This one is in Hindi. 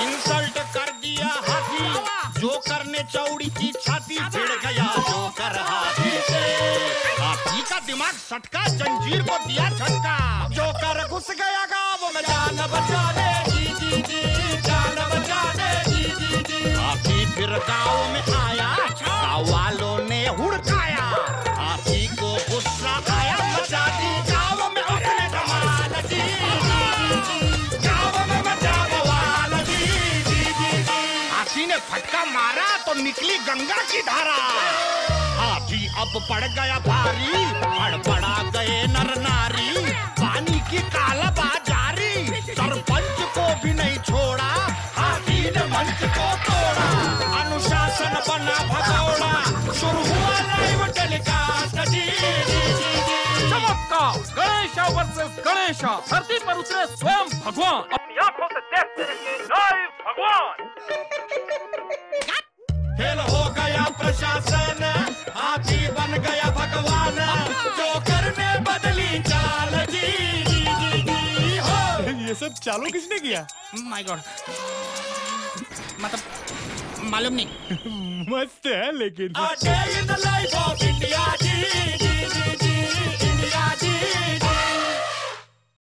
इंसल्ट कर दिया हाथी जोकर ने चौड़ी की छाती भिड़ गया जोकर हाथी से। हाथी का दिमाग सटका जंजीर को दिया झटका। जोकर घुस गया गाँव में जान बचाने जी जी जी जान बचाने जी जी जी। हाथी फिर गाँव में आया हाथी ने फटका मारा तो निकली गंगा की धारा। हाथी अब पड़ गया भारी, हड़बड़ा गए नर नारी। पानी की काला बाजारी सरपंच को भी नहीं छोड़ा हाथी ने मंच को तोड़ा। अनुशासन बना भगोड़ा, शुरू हुआ लाइव टेलीकास्ट जी धरती पर उतरे स्वयं भगवान। सब चालू किसने किया? माय गॉड मतलब मालूम नहीं। मस्त है लेकिन।